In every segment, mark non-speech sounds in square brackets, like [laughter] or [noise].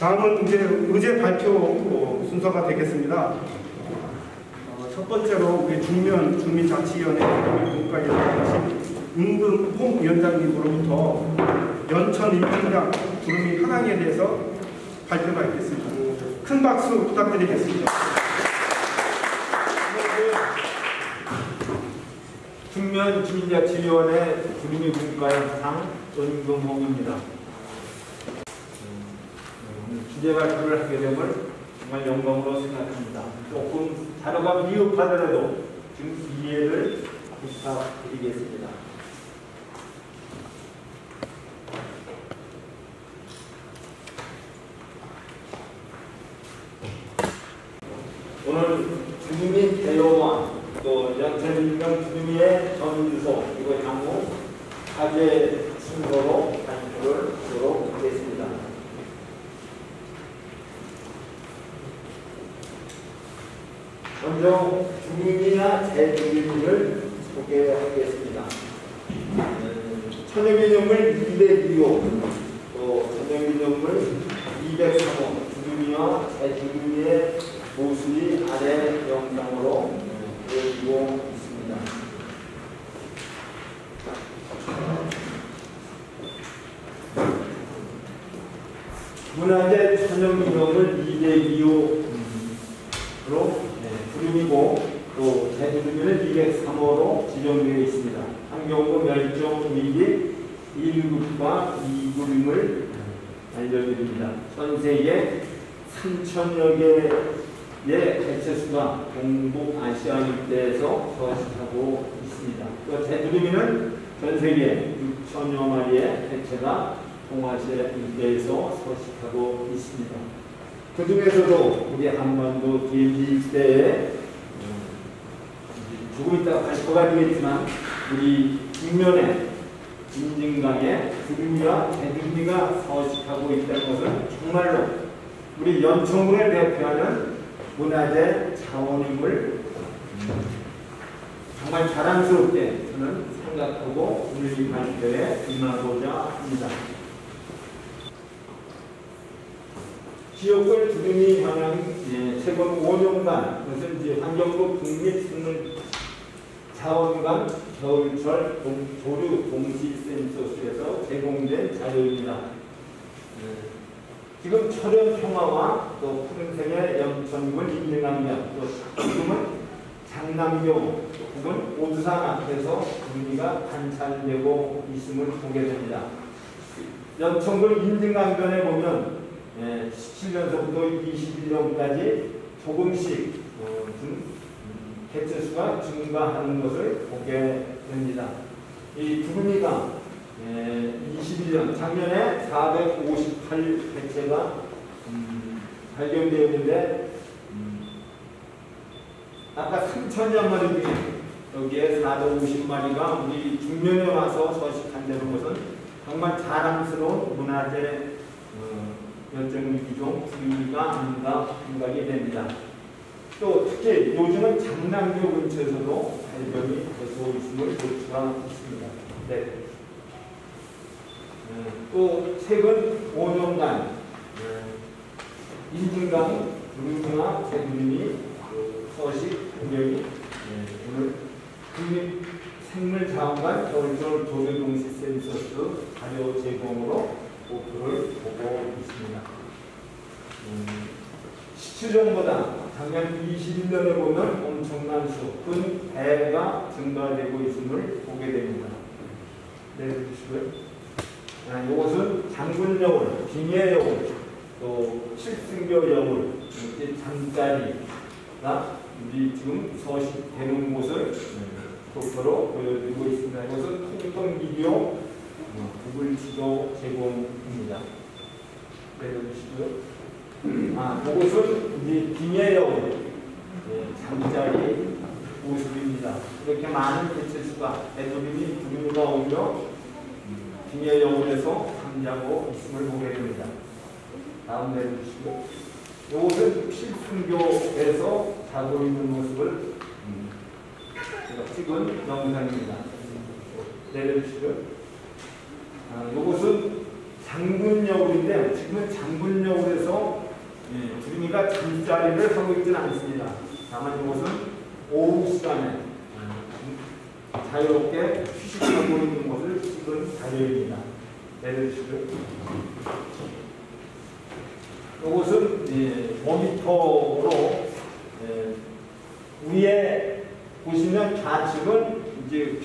다음은 이제 의제 발표 어, 순서가 되겠습니다. 어, 첫 번째로 우리 중면 주민자치위원회 국가위원장이신 은금홍 위원장님으로부터 연천 인민당 구름이 한항에 대해서 발표가 있겠습니다. 큰 박수 부탁드리겠습니다. 중면 주민자치위원회 주민의문과연상 은금홍입니다. 주제 발표를 하게 됨을 정말 영광으로 생각합니다. 조금 자료가 미흡하더라도 좀 이해를 부탁드리겠습니다. 오늘 주민이 대여원 또 연천인명 주민의 전주소 그리고 향후 화제 순서로 발표를 하도록 하겠습니다. 먼저 주민이나 재주민을 소개하겠습니다. 음, 천연기념물 202호, 또 천연기념물 203호, 주민이와 재주민의 모습이 아래 영상으로 보여지고 있습니다. 문화재 천연기념물 202호로 구름이고 또 제주도민은 203호로 지정되어 있습니다. 환경부 멸종 위기 1급과 2급임을 알려드립니다. 전 세계 3천여 개의 개체수가 동북 아시아 일대에서 서식하고 있습니다. 또 제주도민은 전 세계 6천여 마리의 개체가 동아시아 일대에서 서식하고 있습니다. 그 중에서도 우리 한반도 DMZ 일대에 조금 이따가 다시 보가 되겠지만 우리 뒷면에 진진강에 구름이와 대중리가 서식하고 있다는 것은 정말로 우리 연천군을 대표하는 문화재 자원임을 정말 자랑스럽게 저는 생각하고 이 발표에 임하고자 합니다. 지역을 두루미 향한 예, 최근 5년간 그것은 이제 환경부 국립생물 자원관 겨울철 동, 조류 동시 센서스에서 제공된 자료입니다. 예, 지금 철현 평화와 또 푸른색의 영천군 인증강변 또 지금은 장남교 혹은 오두산 앞에서 구름이가 관찰되고 있음을 보게 됩니다. 영천군 인증강변에 보면 예, 17년서부터 21년까지 조금씩 어, 좀 개체수가 증가하는 것을 보게 됩니다. 이 두루미가 예, 21년 작년에 458 개체가 음, 발견되었는데 음, 아까 3천여 마리 중에 여기에 450마리가 우리 중면에 와서 서식한다는 것은 정말 자랑스러운 문화재 어, 열정기종 분위기가 아닌가 생각이 됩니다. 또 특히 요즘은 장남교 근처에서도 발견이 되고 있음을 볼 수가 있습니다. 네. 어, 또 최근 5년간 인증강 구름이나 제구름이 서식 공격이 오늘 국립생물자원관 겨울철 조개동시 센서스 자료 제공으로 목표를 보고. 음, 17년보다 작년 21년에 보면 엄청난 수, 큰 배가 증가되고 있음을 보게 됩니다. 네, 주시고요. 아, 이것은 장군여울, 빙해여울, 또 칠승교 여울, 이렇게 잠자리가 우리 지금 서식되는 곳을 도표로 보여드리고 있습니다. 이것은 통통 비디오 구글 지도 제공입니다. 내려주시고요. 아, 이것은 이제 빙해여울, 예, 잠자리 모습입니다. 이렇게 많은 개체수가 애들이 구름이가 오며 빙의 영혼에서 잠자고 있음을 보게 됩니다. 다음 내려주시고 이것은 필승교에서 자고 있는 모습을 제가 찍은 영상입니다. 내려주시고요. 아, 이것은 장군여울인데 지금은 장군여울에서 예, 두루미가 잠자리를 하고 있지는 않습니다. 다만 이것은 오후 시간에 음, 자유롭게 휴식하고 있는 것을 찍은 자료입니다. 내려주시죠. 이것은 예, 모니터로 예, 위에 보시면 좌측은 이제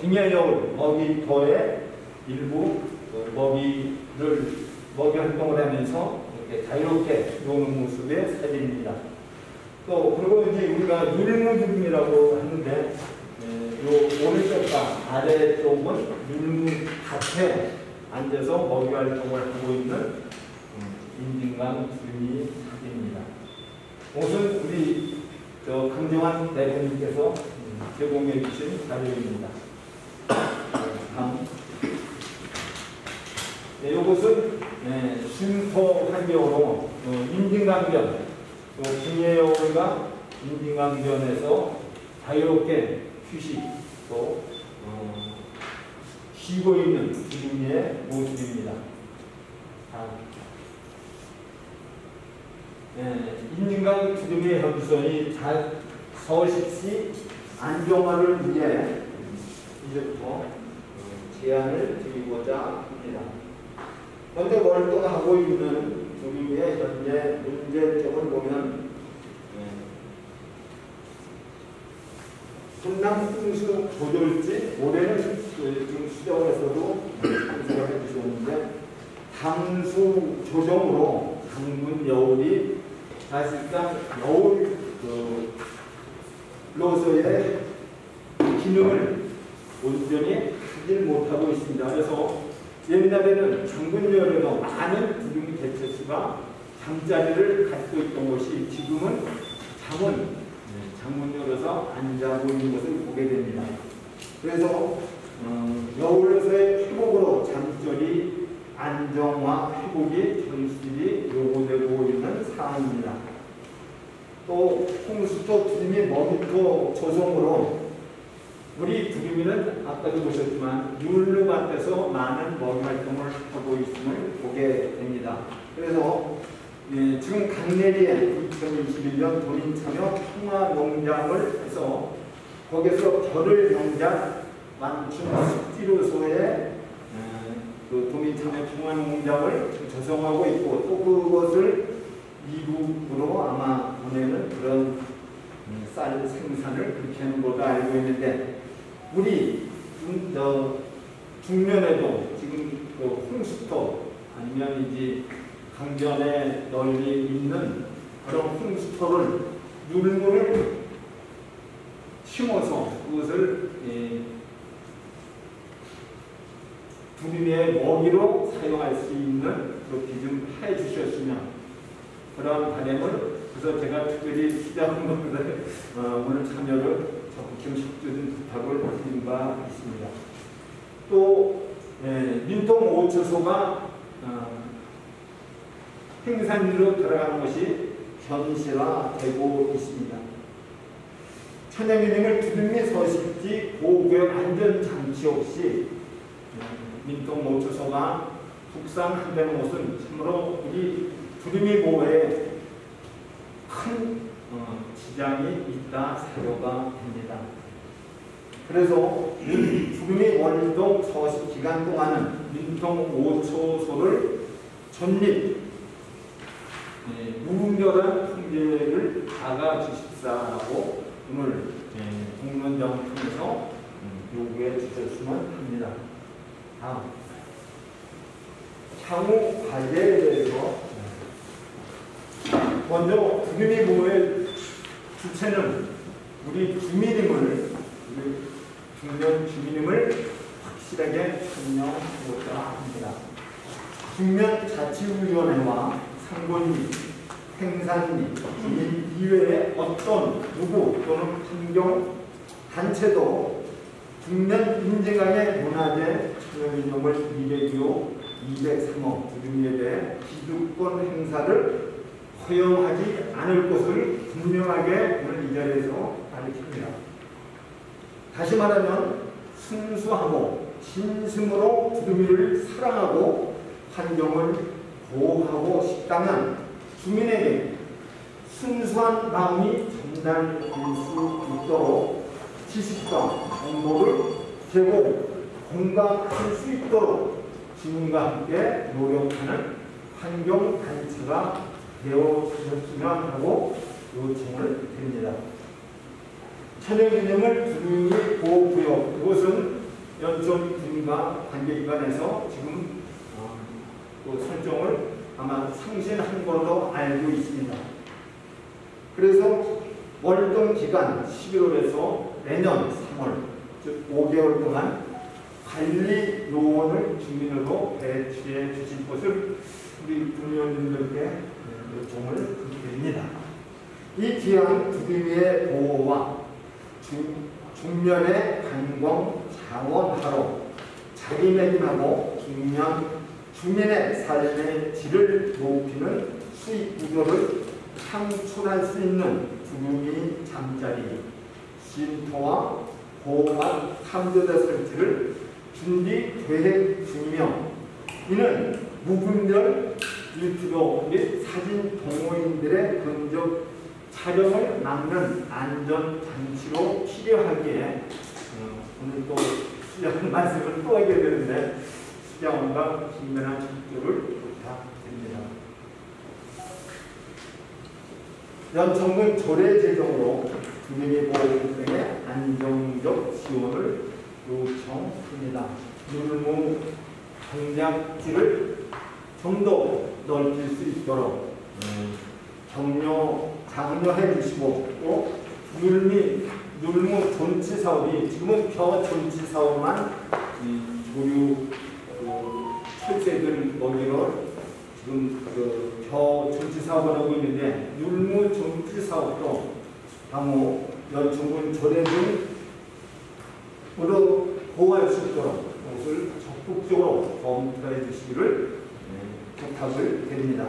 빙하여울 먹이터의 일부 그 먹이를 먹이 활동을 하면서 이렇게 자유롭게 노는 모습의 사진입니다. 또 그리고 이제 우리가 율무주름이라고 하는데 예, 요 오른쪽과 아래쪽은 율무 밭에 앉아서 먹이 활동을 하고 있는 음, 인진강 주름이 사진입니다. 옷은 우리 저 강정환 대표님께서 음, 제공해 주신 자료입니다. 다음. 네, 이것은 네, 쉼터 환경으로 어, 인진강변, 또 김해여울과 인진강변에서 자유롭게 휴식 또 어, 쉬고 있는 주민의 모습입니다. 다음. 네, 인진강 주름의 현수선이 자- 서울시시 안정화를 위해 이제부터 어, 제안을 드리고자 합니다. 현재 월동하고 있는 주민의 현재 문제점을 보면 분남 홍수 조절지 올해는 수- 지금 수정에서도 홍수가 해주셨는데 당수 조정으로 강문 여울이 사실상 여울 그 로서의 기능을 온전히 하지 못하고 있습니다. 그래서 옛날에는 장군여울에도 많은 구름 개체수가 잠자리를 갖고 있던 것이 지금은 잠은 장문열에서 안 자고 있는 것을 보게 됩니다. 그래서 어, 여울로서의 회복으로 잠결이 안정화 회복이 절실히 요구되고 있는 사안입니다. 또 홍수토 두루미 먹이토 조성으로 우리 두루미는 아까도 보셨지만 율루밭에서 많은 먹이 활동을 하고 있음을 보게 됩니다. 그래서 예, 지금 강내리에 2021년 도민참여 평화농장을 해서 거기서 별을 농장 맞춤 습지로소의 예, 그 도민참여 평화농장을 조성하고 있고 또 그것을 이북으로 아마 보내는 그런 음, 쌀 생산을 그렇게 하는 걸로 알고 있는데 우리 중, 저, 중면에도 지금 그 홍수터 아니면 이제 강변에 널리 있는 그런 홍수터를 율무를 심어서 그것을 예, 두림의 먹이로 사용할 수 있는 그렇게 좀 해주셨으면 그런 바람을 그래서 제가 특별히 수장을 어, 오늘 참여를 협조된 부탁을 드린 바 있습니다. 또 예, 민통 5초소가 어, 행산지로 들어가는 것이 현실화되고 있습니다. 천연기능을 두름이 서식지 보호구역 안전장치 없이 음, 민통 모초소가 북상한다는 것은 참으로 우리 두루미 보호에 큰 어, 지장이 있다 사료가 됩니다. 그래서 이 두루미 월동 서식 기간 동안은 민통 5초소를 전립 예, 무분별한 통제를 다가 주십사라고 오늘 예, 공론장을 통해서 음, 요구해 주셨으면 합니다. 다음 향후 관리에 대해서 먼저 국민의 보호의 주체는 우리 주민임을 우리 중년 주민임을 확실하게 설명하고자 합니다. 중년 자치위원회와 상권리, 행산리, 주민 이외의 어떤 누구 또는 환경 단체도 중년 인증강의 문화재 참여기념을 202호 203호 주민에 대해 기득권 행사를 허용하지 않을 것을 분명하게 오늘 이 자리에서 밝힙니다. 다시 말하면 순수하고 진심으로 두루미를 사랑하고 환경을 보호하고 싶다면 주민에게 순수한 마음이 전달될 수 있도록 지식과 정보를 제공, 공감할 수 있도록 주민과 함께 노력하는 환경단체가 되어주셨으면 하고 요청을 드립니다. 천연기념을 주민이 보호구역 이것은 연천 군과 관계기관에서 지금 어, 또 설정을 아마 상신한 걸로 알고 있습니다. 그래서 월동 기간 11월에서 내년 3월 즉 5개월 동안 관리 요원을 주민으로 배치해 주실 것을 우리 분위원님들께 요청을 드립니다. 이 귀한 두기미의 보호와 중, 중년의 관광 자원하러 자기매김하고 중년 주민의 삶의 질을 높이는 수익 구조를 창출할 수 있는 두루미 잠자리 쉼터와 보호막 탐조대 설치를 준비 계획 중이며 이는 무분별 유튜버 및 사진 동호인들의 근접 촬영을 막는 안전 장치로 필요하기에 어, 오늘 또 수장 [laughs] 말씀을 또 하게 되는데 수장원과 긴밀한 협조를 부탁드립니다. 연천군 조례 제정으로 주민이 보호에 안정적 지원을 요청합니다. 율무 경작지를 좀더 넓힐 수 있도록 음, 격려 장려해 주시고 또 물미 율무 존치 사업이 지금은 벼 존치 사업만 이 조류 그 철새들 먹이로 지금 그벼 존치 사업을 하고 있는데 율무 존치 사업도 연천군 조례 등으로 보호할 수 있도록 그것을 적극적으로 검토해 주시기를 네, 부탁을 드립니다.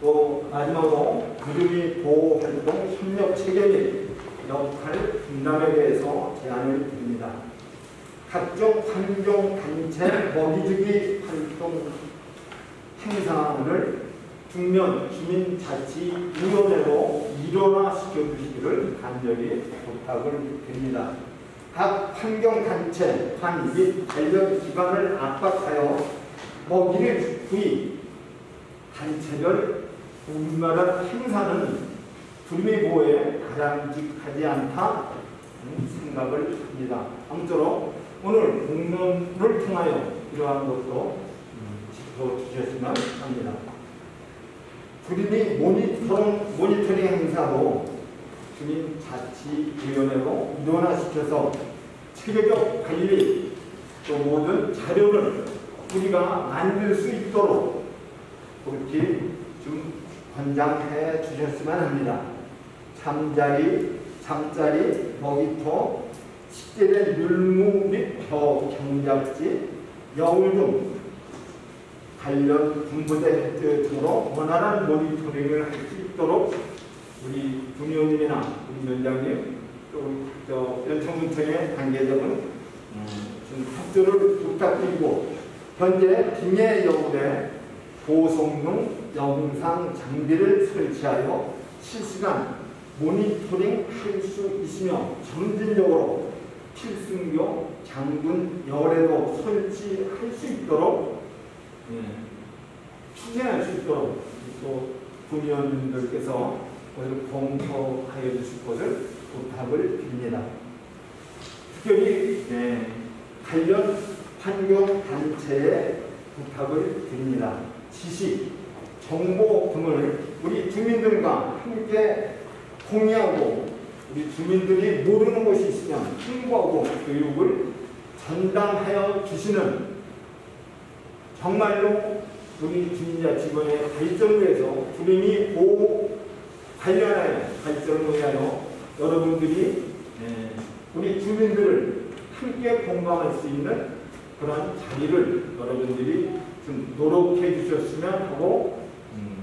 또 마지막으로 구름이 보호활동 협력 체계 및 역할 분담에 대해서 제안을 드립니다. 각종 환경단체 먹이주기 활동 행사를 중면 주민자치위원회로 일원화시켜 주시기를 간절히 부탁을 드립니다. 각 환경단체, 관 및 관련 기관을 압박하여 먹이를 구입, 단체별 분별한 행사는 두루미 보호에 바람직하지 않다 생각을 합니다. 아무쪼록 오늘 공론을 통하여 이러한 것도 짚어주셨으면 합니다. 두루미 모니터링, 모니터링 행사로 주민 자치위원회로 이원화시켜서 체계적 관리 또 모든 자료를 우리가 만들 수 있도록 그렇게 좀 권장해 주셨으면 합니다. 잠자리, 잠자리, 먹이터, 식재된 율무 및 벼 경작지, 여울 등 관련 군부대 등으로 원활한 모니터링을 할 수 있도록 우리 분위원님이나 우리 위원장님 또저 연청군청의 관계자분 음, 좀 협조를 부탁드리고 현재 빙의 여울에 보성용 영상 장비를 설치하여 실시간 모니터링 할 수 있으며 점진적으로 필승교 장군 열에도 설치할 수 있도록 예, 추진할 수 있도록 또 군의원님들께서 오늘 검토하여 주실 것을 부탁을 드립니다. 특별히 예, 관련 환경단체에 부탁을 드립니다. 지식, 정보 등을 우리 주민들과 함께 공유하고 우리 주민들이 모르는 것이 있으면 홍보하고 교육을 전담하여 주시는 정말로 우리 주민자 직원의 발전을 위해서 주민이 보호 관련하여 발전을 위하여 여러분들이 예, 우리 주민들을 함께 공감할 수 있는 그런 자리를 여러분들이 좀 노력해 주셨으면 하고 음,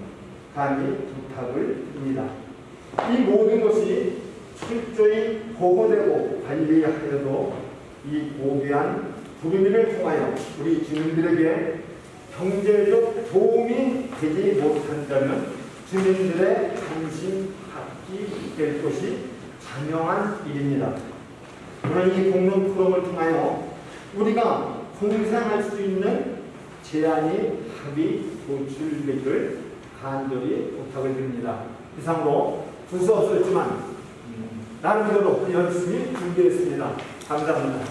감히 부탁을 드립니다. 이 모든 것이 철저히 보호되고 관리하여도 이 고귀한 부르미를 통하여 우리 주민들에게 경제적 도움이 되지 못한다면 주민들의 관심 갖기 될 것이 당연한 일입니다. 오늘 이 공론 토론을 통하여 우리가 공생할 수 있는 제안이 합의 도출되기를 간절히 부탁을 드립니다. 이상으로 두서없었지만 음, 나름대로 열심히 준비했습니다. 감사합니다.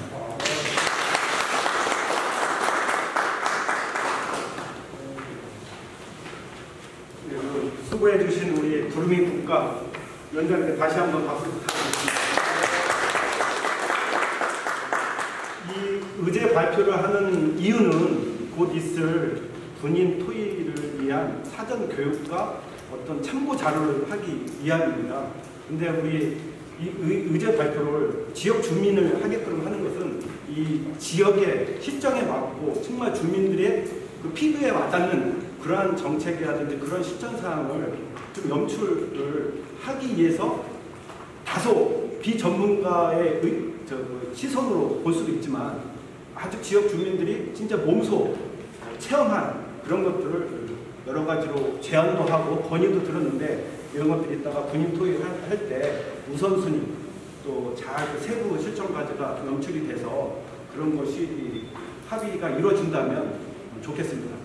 수고해 주신 우리 구름이 국가 위원장님께 다시 한번 박수 부탁드립니다. 이 의제 발표를 하는 이유는 곧 있을 군인 토의를 위한 사전 교육과 어떤 참고 자료를 하기 위함입니다. 근데 우리 이 의- 의제 발표를 지역 주민을 하게끔 하는 것은 이 지역의 실정에 맞고 정말 주민들의 그 피부에 와닿는 그러한 정책이라든지 그런 실천 사항을 좀 연출을 하기 위해서 다소 비전문가의 의- 저그 시선으로 볼 수도 있지만 아주 지역 주민들이 진짜 몸소 체험한 그런 것들을 여러 가지로 제안도 하고 건의도 들었는데 이런 것들이 있다가 군인 토의를 할때 우선순위 또 잘 세부 실천까지가 연출이 돼서 그런 것이 이 합의가 이루어진다면 좋겠습니다.